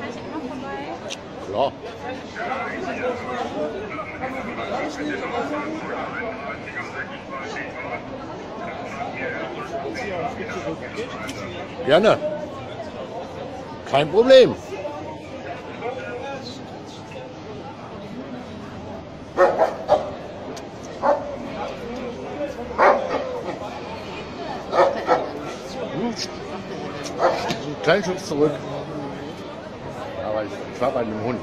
Hij zit nog voorbij. Klar. Gerne. Kein Problem. Hm. Kleinen Schritt zurück. Aber ich, ich war bei dem Hund.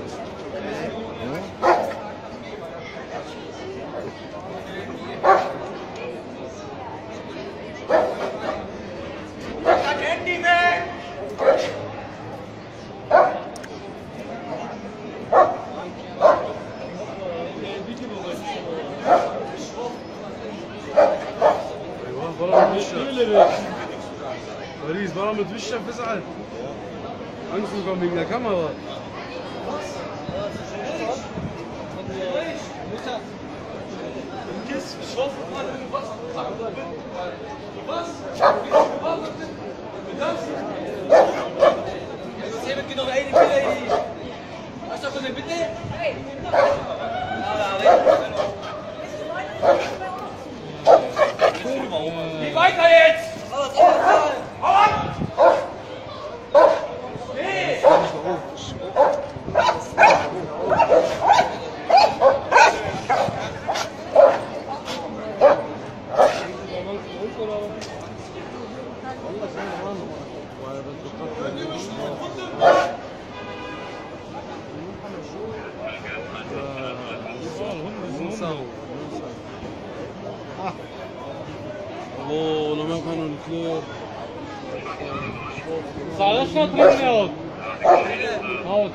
Handy weg! والله مش اللي باريس والله Angst bekommen wegen der Kamera. Wie weiter jetzt? sao ah الله لما كانوا الكلير 19 8 ياض هاود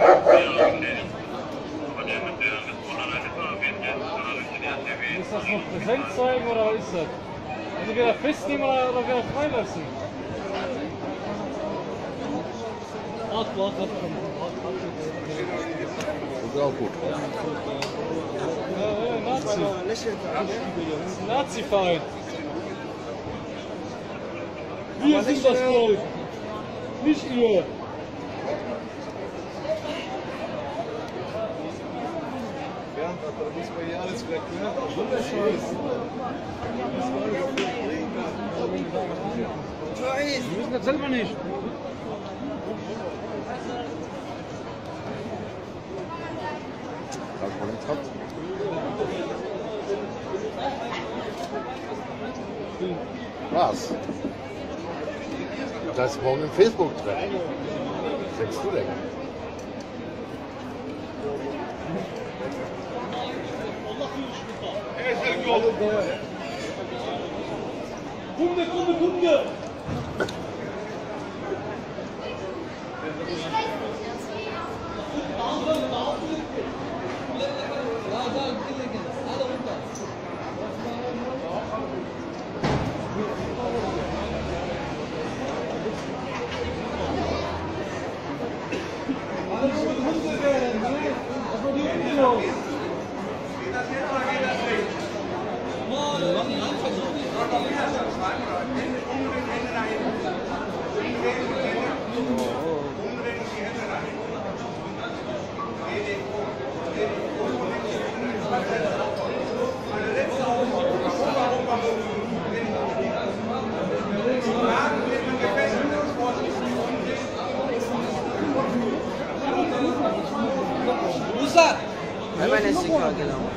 Ist das noch Präsenzzeigen oder ist das? Also wieder festnehmen oder, oder wieder freilassen? Ach, klar, das. Das ist auch gut. Ja, ja, Nazi. Nazi-Verein. Wir sind das Volk. Nicht ihr. Wir wissen das selber nicht. Hat. Was? Das ist morgen im Facebook-Treffen. Denkst du denn? Kunde, Kunde, Kunde. que no.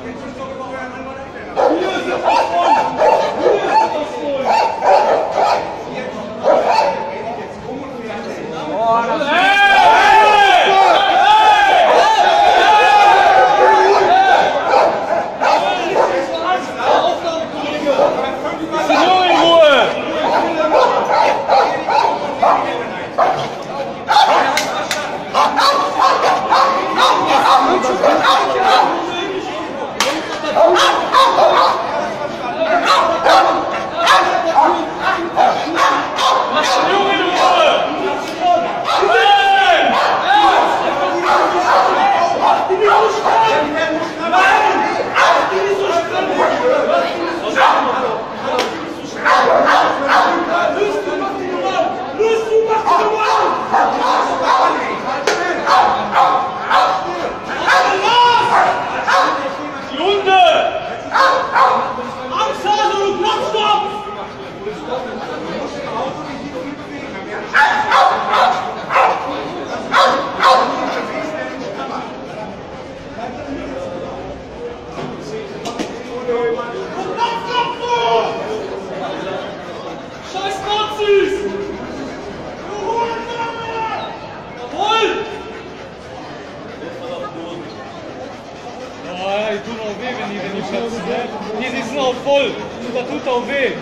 Auch voll. Das tut auch weh.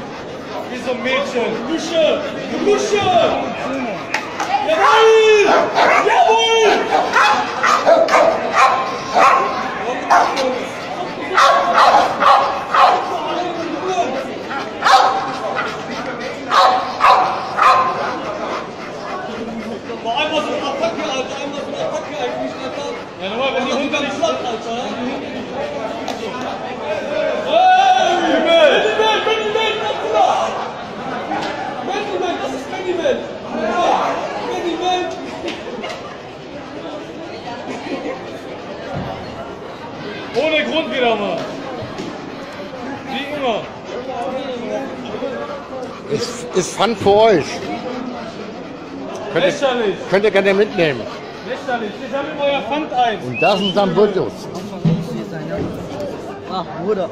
Wie so ein Mädchen. Lusche! Lusche! Jawohl! Jawohl! Boah, Ist, ist Fun für euch. Könnt ihr, Lächerlich. könnt ihr gerne mitnehmen. Lächerlich. Ich sammle euer Pfand ein. Und das sind dann Burgos. Ach, Bruder.